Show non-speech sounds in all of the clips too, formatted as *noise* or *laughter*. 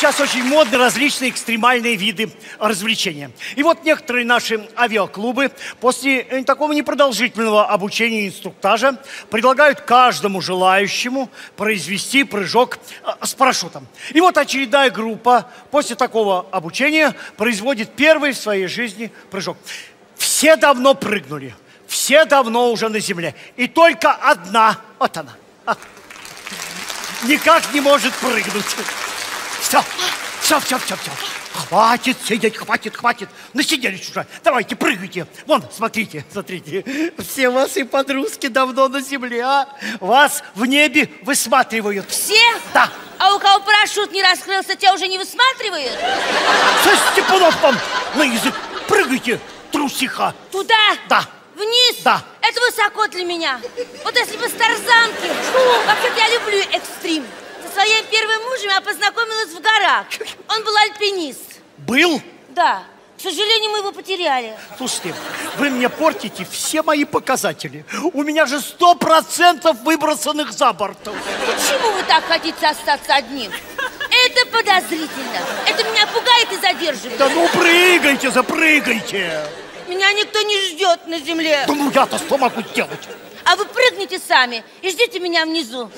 сейчас очень модны различные экстремальные виды развлечения. И вот некоторые наши авиаклубы после э, такого непродолжительного обучения и инструктажа предлагают каждому желающему произвести прыжок э, с парашютом. И вот очередная группа после такого обучения производит первый в своей жизни прыжок. Все давно прыгнули, все давно уже на земле. И только одна, вот она, никак не может прыгнуть. Все, все, все, все, все. Хватит сидеть, хватит, хватит. Насиделись уже. Давайте, прыгайте. Вон, смотрите, смотрите. Все ваши подружки давно на земле, а? Вас в небе высматривают. Все? Да. А у кого парашют не раскрылся, тебя уже не высматривают? Со Степанов вам на язык. Прыгайте, трусиха. Туда? Да. Вниз? Да. Это высоко для меня. Вот если бы с Тарзанки. Вообще-то я люблю экстрим. Своим первым мужем я познакомилась в горах. Он был альпинист. Был? Да. К сожалению, мы его потеряли. Слушайте, вы мне портите все мои показатели. У меня же сто процентов выбросанных за борт. Почему вы так хотите остаться одним? Это подозрительно. Это меня пугает и задерживает. Да ну прыгайте, запрыгайте. Меня никто не ждет на земле. Да ну я-то что могу делать? А вы прыгните сами и ждите меня внизу.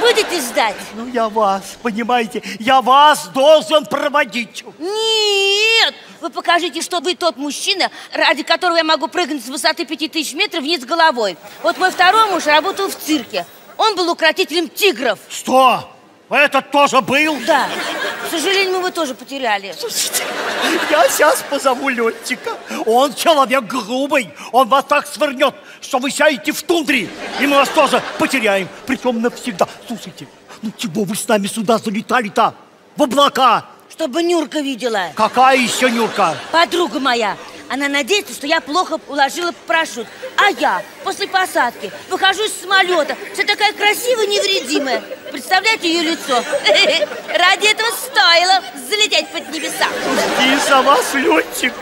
Будете ждать? Ну я вас, понимаете, я вас должен проводить. Нет! Вы покажите, что вы тот мужчина, ради которого я могу прыгнуть с высоты 5000 метров вниз головой. Вот мой второй муж работал в цирке. Он был укротителем тигров. Что? Этот тоже был? Да. К сожалению, мы его тоже потеряли. Слушайте, я сейчас позову летчика. Он человек грубый. Он вас так свернет, что вы сядете в тундре. И мы вас тоже потеряем. Причем навсегда. Слушайте, ну чего вы с нами сюда залетали-то? В облака. Чтобы Нюрка видела. Какая еще Нюрка? Подруга моя. Она надеется, что я плохо уложила парашют. А я после посадки выхожу из самолета, вся такая красивая, невредимая. Представляете ее лицо? *laughs* Ради этого стоило залететь под небеса. И за вас летчик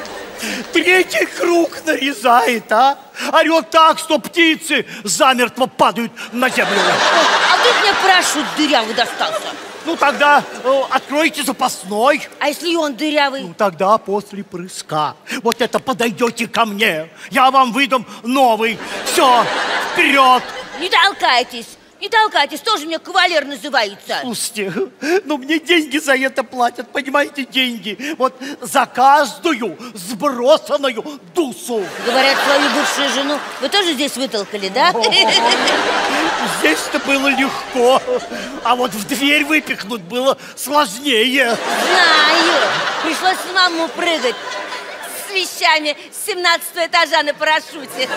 третий круг нарезает, а? Орет так, что птицы замертво падают на землю. А вдруг мне парашют дырявый достался? Ну тогда э, откройте запасной. А если он дырявый? Ну тогда после прыска вот это подойдете ко мне. Я вам выдам новый. Все, вперед. Не толкайтесь. Не толкайтесь, тоже мне кавалер называется. Слушайте, ну мне деньги за это платят, понимаете, деньги. Вот за каждую сбросанную душу. Говорят, свою бывшую жену вы тоже здесь вытолкали, да? Здесь-то было легко, а вот в дверь выпихнуть было сложнее. Знаю. Пришлось самому прыгать с вещами с 17 этажа на парашюте.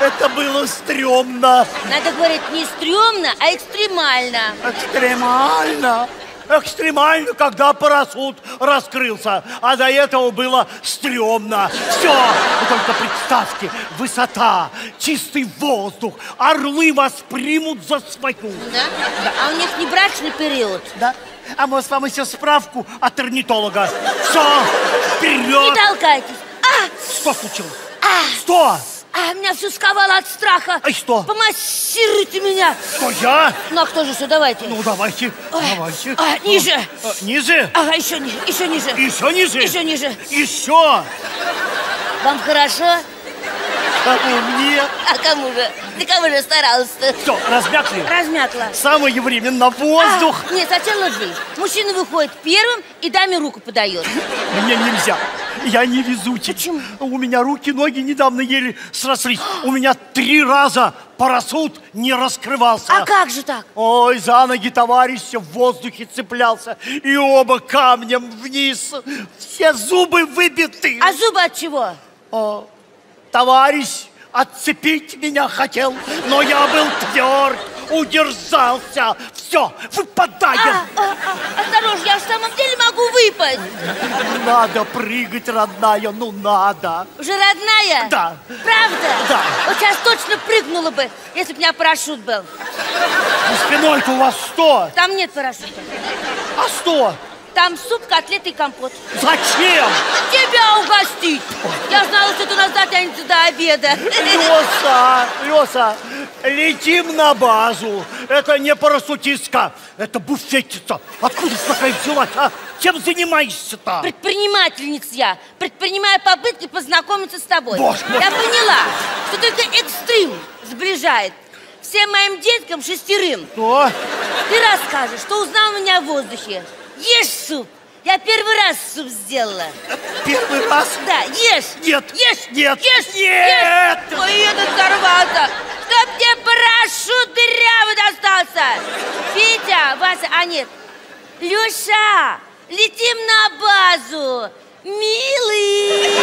Это было стрёмно. Надо говорить не стрёмно, а экстремально. Экстремально. Экстремально, когда парашют раскрылся, а до этого было стрёмно. Все, вы только представьте, высота, чистый воздух, орлы вас примут за свою. Да? А у них не брачный период? Да? А может вам еще справку от орнитолога? Все, Не вперед! толкайтесь. А, Что случилось? а, Что? А, меня все сковало от страха. А что? Помассируйте меня. Что я? Ну, а кто же все, давайте. Ну давайте, Ой. давайте. А, ниже. А, ниже? Ага, еще ниже, еще ниже. Еще ниже? Еще ниже. Еще? Вам хорошо? Кому мне? А кому же? Ты кому же старался-то? Все, размякли? Размякла. Самое время на воздух. А, нет, сначала жизнь. Мужчина выходит первым и даме руку подает. Мне нельзя. Я не везучий. Почему? У меня руки, ноги недавно еле срослись. У меня три раза парашют не раскрывался. А как же так? Ой, за ноги товарища в воздухе цеплялся. И оба камнем вниз. Все зубы выбиты. А зубы от чего? О, товарищ отцепить меня хотел, но я был тверд, удержался. Все, выпадаем. А, а, а, осторожно, я в самом деле могу выпасть. Надо прыгать, родная, ну надо. Уже родная? Да. Правда? Да. Вот сейчас точно прыгнула бы, если бы у меня парашют был. Ну, спиной-то у вас что? Там нет парашюта. А что? Там суп, котлеты и компот. Зачем? Тебя угостить! Я знала, что ты нас дотянется до обеда. Леса, Леса, Летим на базу. Это не парашютистка, это буфетица. Откуда такая взялась, а? Чем занимаешься-то? Предпринимательница я. Предпринимаю попытки познакомиться с тобой. Боже мой. Я поняла, что только экстрим сближает. Всем моим деткам шестерым. Что? Ты расскажешь, что узнал меня в воздухе. Ешь суп. Я первый раз суп сделала. Первый раз? Да, ешь. Нет. Ешь. Нет. Ешь. Нет. Ешь. Ой, этот сорвался. Чтоб тебе парашют дырявый достался. Витя, Вася, а нет. Леша, Летим на базу! Милый!